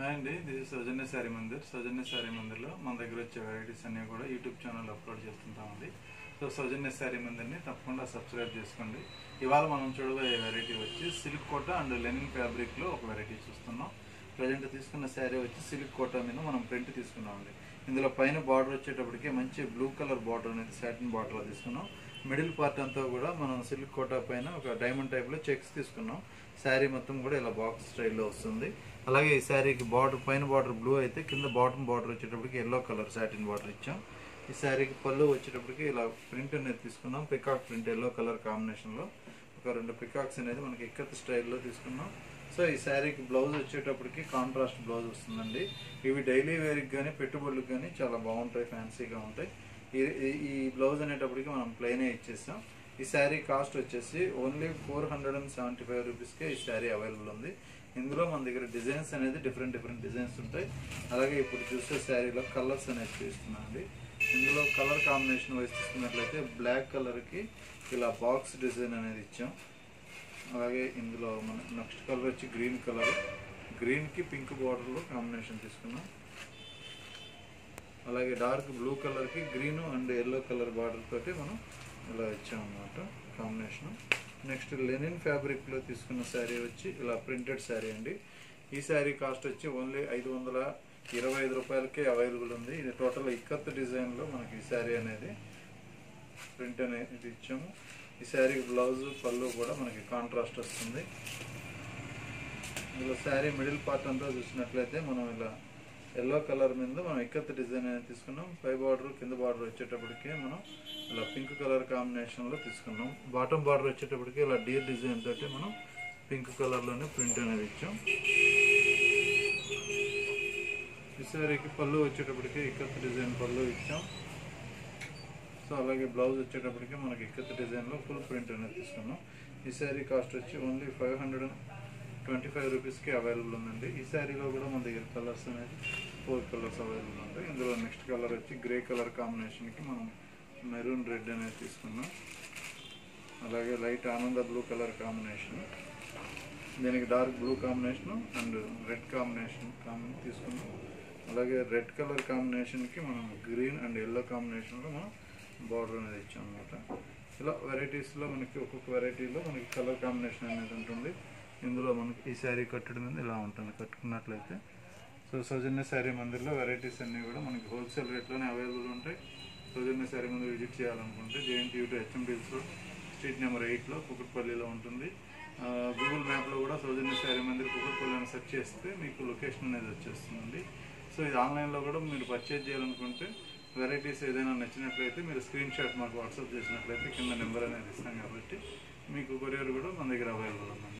Hi అండి this Soujanya sari Mandir. Soujanya sari మందిర్లో మన దగ్గర వచ్చే వెరైటీస్ అన్ని కూడా యూట్యూబ్ ఛానల్ అప్లోడ్ చేస్తుంటామండి సో సౌజన్య శారీ మందిర్ని తప్పకుండా సబ్స్క్రైబ్ చేసుకోండి. ఇవాళ మనం చూడబోయే వెరైటీ వచ్చి సిల్క్ కోట అండ్ లెనిన్ ఫ్యాబ్రిక్లో ఒక వెరైటీ చూస్తున్నాం. ప్రజెంట్ తీసుకున్న శారీ వచ్చి సిల్క్ కోట మీద మనం ప్రింట్ తీసుకున్నామండి ఇందులో పైన బార్డర్ వచ్చేటప్పటికి మంచి బ్లూ కలర్ బార్డర్ అనేది సాటిన్ బార్డర్లో తీసుకున్నాం. మిడిల్ పార్ట్ అంతా కూడా మనం సిల్క్ కోటా పైన ఒక డైమండ్ టైప్లో చెక్స్ తీసుకున్నాం. శారీ మొత్తం కూడా ఇలా బాక్స్ స్టైల్లో వస్తుంది. అలాగే ఈ శారీకి బార్డర్ పైన బార్డర్ బ్లూ అయితే కింద బాటమ్ బార్డర్ వచ్చేటప్పటికి ఎల్లో కలర్ శాటిన్ బార్డర్ ఇచ్చాం. ఈ శారీకి పళ్ళు వచ్చేటప్పటికి ఇలా ప్రింట్ అనేది తీసుకున్నాం. పికాక్ ప్రింట్ ఎల్లో కలర్ కాంబినేషన్లో ఒక రెండు పికాక్స్ అనేది మనకి ఇక్కత్ స్టైల్లో తీసుకున్నాం. సో ఈ శారీకి బ్లౌజ్ వచ్చేటప్పటికి కాంట్రాస్ట్ బ్లౌజ్ వస్తుందండి. ఇవి డైలీ వేర్కి కానీ పెట్టుబడులకు కానీ చాలా బాగుంటాయి ఫ్యాన్సీగా ఉంటాయి. ఈ- ఈ- బ్లౌజ్ అనేటప్పటికి మనం ప్లెయినే ఇచ్చేస్తాం. ఈ శారీ కాస్ట్ వచ్చేసి only four hundred and seventy five రూపీస్కే ఈ శారీ అవైలబుల్ ఉంది. ఇందులో మన దగ్గర డిజైన్స్ అనేది డిఫరెంట్ డిఫరెంట్ డిజైన్స్ ఉంటాయి. అలాగే ఇప్పుడు చూసే శారీలో కలర్స్ అనేది చూస్తున్నాం అండి. ఇందులో కలర్ కాంబినేషన్ వైజ్ తీసుకున్నట్లయితే బ్లాక్ కలర్కి ఇలా బాక్స్ డిజైన్ అనేది ఇచ్చాం. అలాగే ఇందులో మన నెక్స్ట్ కలర్ వచ్చి గ్రీన్ కలర్ గ్రీన్కి పింక్ బార్డర్లో కాంబినేషన్ తీసుకున్నాం. అలాగే డార్క్ బ్లూ కలర్కి green and yellow colour border తోటి మనం ఇలా ఇచ్చామన్నమాట కాంబినేషన్. నెక్స్ట్ లెనిన్ ఫ్యాబ్రిక్లో తీసుకున్న శారీ వచ్చి ఇలా ప్రింటెడ్ శారీ అండి. ఈ శారీ కాస్ట్ వచ్చి ఓన్లీ ఐదు వందల ఇరవై ఐదు రూపాయలకే అవైలబుల్ ఉంది. ఇది టోటల్ ఇక్కత్ డిజైన్లో మనకి ఈ శారీ అనేది ప్రింట్ అనేది ఇచ్చాము. ఈ శారీ బ్లౌజ్ పళ్ళు కూడా మనకి కాంట్రాస్ట్ వస్తుంది. ఇందులో శారీ మిడిల్ పార్ట్ అంతా చూసినట్లయితే మనం ఇలా ఎల్లో కలర్ మీద మనం ఎక్కత్ డిజైన్ అనేది తీసుకున్నాం. పై బార్డర్ కింద బార్డర్ వచ్చేటప్పటికి మనం ఇలా పింక్ కలర్ కాంబినేషన్లో తీసుకున్నాం. బాటమ్ బార్డర్ వచ్చేటప్పటికి ఇలా డీర్ డిజైన్ తోటి మనం పింక్ కలర్లోనే ప్రింట్ అనేది ఇచ్చాం. ఈ శారీకి పళ్ళు వచ్చేటప్పటికి ఇక్కత్ డిజైన్ పళ్ళు ఇచ్చాం. సో అలాగే బ్లౌజ్ వచ్చేటప్పటికి మనకి ఇక్కత్ డిజైన్లో ఫుల్ ప్రింట్ అనేది తీసుకున్నాం. ఈ శారీ కాస్ట్ వచ్చి only five hundred twenty five రూపీస్కి అవైలబుల్ ఉందండి. ఈ శారీలో కూడా మన దగ్గర కలర్స్ అనేది ఫోర్ కలర్స్ అవైలబుల్ ఉంటాయి. ఇందులో నెక్స్ట్ కలర్ వచ్చి గ్రే కలర్ కాంబినేషన్కి మనం మెరూన్ రెడ్ అనేది తీసుకున్నాం. అలాగే లైట్ ఆనంద బ్లూ కలర్ కాంబినేషన్. దీనికి dark blue combination and red combination combi తీసుకున్నాం. అలాగే రెడ్ కలర్ కాంబినేషన్కి మనం గ్రీన్ అండ్ ఎల్లో కాంబినేషన్లో మనం బార్డర్ అనేది ఇచ్చాం అనమాట ఇలా వెరైటీస్లో మనకి ఒక్కొక్క వెరైటీలో మనకి కలర్ కాంబినేషన్ అనేది ఉంటుంది. ఇందులో మనకి ఈ శారీ కట్టడం మీద ఇలా ఉంటుంది. కట్టుకున్నట్లయితే సో సౌజన్య శారీ మందిర్లో వెరైటీస్ అన్నీ కూడా మనకి హోల్సేల్ రేట్లోనే అవైలబుల్ ఉంటాయి. సౌజన్య శారీ మందిర్ విజిట్ చేయాలనుకుంటే JNT to HMDS road street number ఎయిట్లో కుకుట్పల్లిలో ఉంటుంది. గూగుల్ మ్యాప్లో కూడా సౌజన్య శారీ మందిర్ కుకుట్పల్లి అని సెర్చ్ చేస్తే మీకు లొకేషన్ అనేది వచ్చేస్తుందండి. సో ఇది ఆన్లైన్లో కూడా మీరు పర్చేజ్ చేయాలనుకుంటే వెరైటీస్ ఏదైనా నచ్చినట్లయితే మీరు స్క్రీన్ షాట్ మాకు వాట్సాప్ చేసినట్లయితే కింద నెంబర్ అనేది ఇస్తాం కాబట్టి మీకు కొరియర్ కూడా మన దగ్గర అవైలబుల్ ఉందండి.